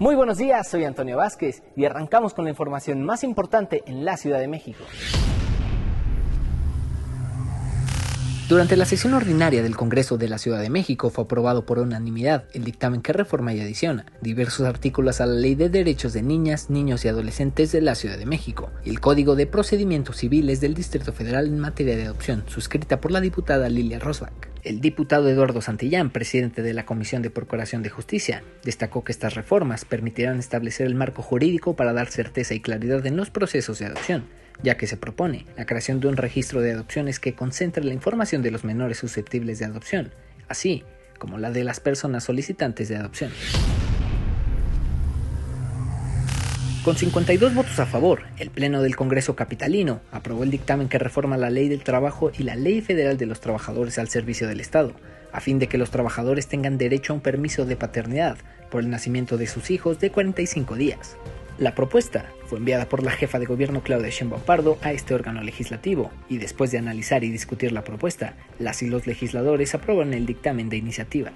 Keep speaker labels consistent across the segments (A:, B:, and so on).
A: Muy buenos días, soy Antonio Vázquez y arrancamos con la información más importante en la Ciudad de México. Durante la sesión ordinaria del Congreso de la Ciudad de México fue aprobado por unanimidad el dictamen que reforma y adiciona diversos artículos a la Ley de Derechos de Niñas, Niños y Adolescentes de la Ciudad de México y el Código de Procedimientos Civiles del Distrito Federal en materia de adopción, suscrita por la diputada Lilia Rosbach. El diputado Eduardo Santillán, presidente de la Comisión de Procuración de Justicia, destacó que estas reformas permitirán establecer el marco jurídico para dar certeza y claridad en los procesos de adopción, ya que se propone la creación de un registro de adopciones que concentre la información de los menores susceptibles de adopción, así como la de las personas solicitantes de adopción. Con 52 votos a favor, el Pleno del Congreso Capitalino aprobó el dictamen que reforma la Ley del Trabajo y la Ley Federal de los Trabajadores al Servicio del Estado, a fin de que los trabajadores tengan derecho a un permiso de paternidad por el nacimiento de sus hijos de 45 días. La propuesta fue enviada por la jefa de gobierno Claudia Sheinbaum Pardo a este órgano legislativo y después de analizar y discutir la propuesta, las y los legisladores aprobaron el dictamen de iniciativa.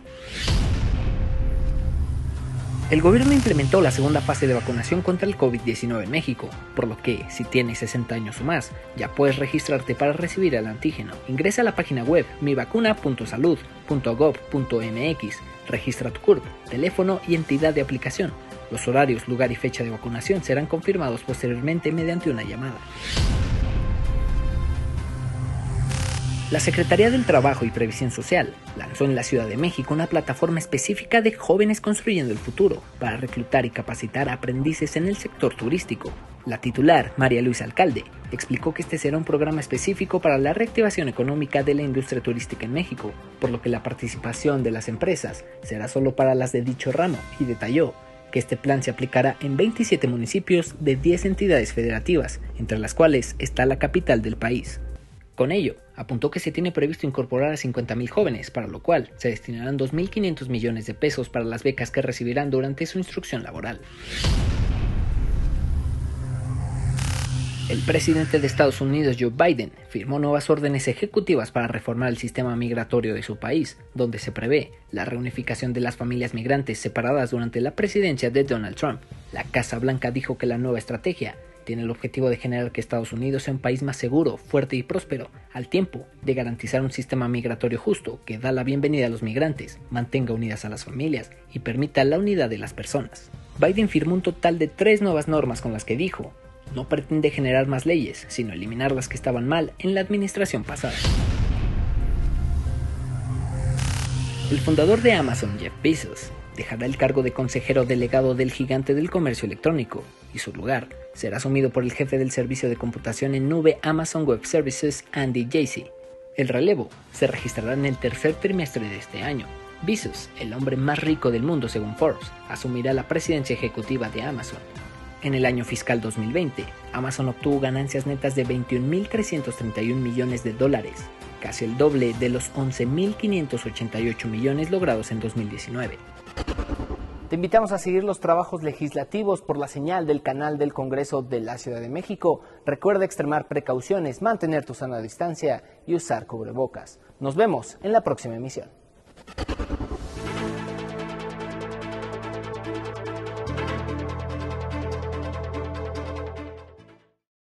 A: El gobierno implementó la segunda fase de vacunación contra el COVID-19 en México, por lo que, si tienes 60 años o más, ya puedes registrarte para recibir el antígeno. Ingresa a la página web mivacuna.salud.gov.mx, registra tu CURP, teléfono y entidad de aplicación. Los horarios, lugar y fecha de vacunación serán confirmados posteriormente mediante una llamada. La Secretaría del Trabajo y Previsión Social lanzó en la Ciudad de México una plataforma específica de jóvenes construyendo el futuro para reclutar y capacitar a aprendices en el sector turístico. La titular, María Luisa Alcalde, explicó que este será un programa específico para la reactivación económica de la industria turística en México, por lo que la participación de las empresas será solo para las de dicho ramo y detalló que este plan se aplicará en 27 municipios de 10 entidades federativas, entre las cuales está la capital del país. Con ello, apuntó que se tiene previsto incorporar a 50.000 jóvenes, para lo cual se destinarán 2.500 millones de pesos para las becas que recibirán durante su instrucción laboral. El presidente de Estados Unidos, Joe Biden, firmó nuevas órdenes ejecutivas para reformar el sistema migratorio de su país, donde se prevé la reunificación de las familias migrantes separadas durante la presidencia de Donald Trump. La Casa Blanca dijo que la nueva estrategia tiene el objetivo de generar que Estados Unidos sea un país más seguro, fuerte y próspero, al tiempo de garantizar un sistema migratorio justo que da la bienvenida a los migrantes, mantenga unidas a las familias y permita la unidad de las personas. Biden firmó un total de tres nuevas normas con las que dijo, no pretende generar más leyes, sino eliminar las que estaban mal en la administración pasada. El fundador de Amazon, Jeff Bezos, dejará el cargo de consejero delegado del gigante del comercio electrónico y su lugar será asumido por el jefe del servicio de computación en nube Amazon Web Services, Andy Jassy. El relevo se registrará en el tercer trimestre de este año. Bezos, el hombre más rico del mundo según Forbes, asumirá la presidencia ejecutiva de Amazon. En el año fiscal 2020, Amazon obtuvo ganancias netas de 21.331 millones de dólares, casi el doble de los 11.588 millones logrados en 2019. Te invitamos a seguir los trabajos legislativos por la señal del canal del Congreso de la Ciudad de México. Recuerda extremar precauciones, mantener tu sana distancia y usar cubrebocas. Nos vemos en la próxima emisión.